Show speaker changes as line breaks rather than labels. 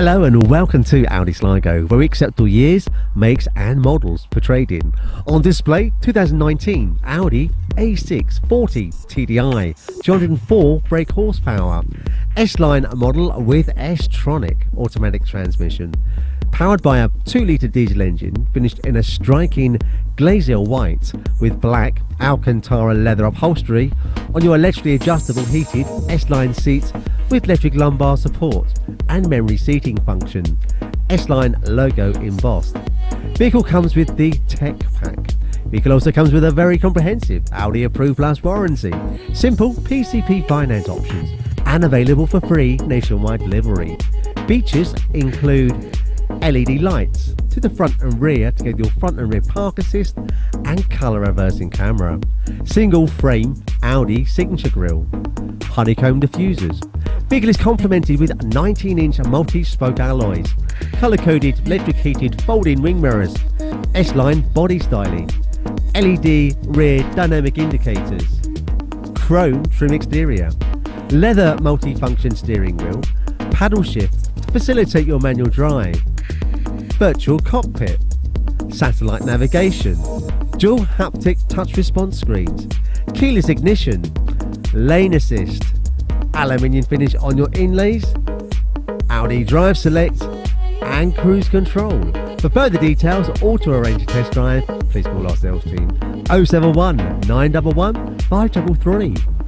Hello and welcome to Audi Sligo, where we accept all years, makes and models for trading. On display, 2019 Audi A6 40 TDI, 204 brake horsepower, S-Line model with S-Tronic automatic transmission. Powered by a 2 litre diesel engine finished in a striking glacial white with black Alcantara leather upholstery on your electrically adjustable heated S-Line seats with electric lumbar support and memory seating function. S-Line logo embossed. Vehicle comes with the Tech Pack. Vehicle also comes with a very comprehensive Audi Approved Plus warranty, simple PCP finance options, and available for free nationwide delivery. Features include LED lights to the front and rear to get your front and rear park assist and colour reversing camera. Single frame Audi signature grille. Honeycomb diffusers. Vehicle is complemented with 19 inch multi spoke alloys. Colour coded electric heated folding wing mirrors. S line body styling. LED rear dynamic indicators. Chrome trim exterior. Leather multi-function steering wheel. Paddle shift to facilitate your manual drive virtual cockpit, satellite navigation, dual haptic touch response screens, keyless ignition, lane assist, aluminium finish on your inlays, Audi Drive Select, and cruise control. For further details or to arrange a test drive, please call our sales team 071 911 533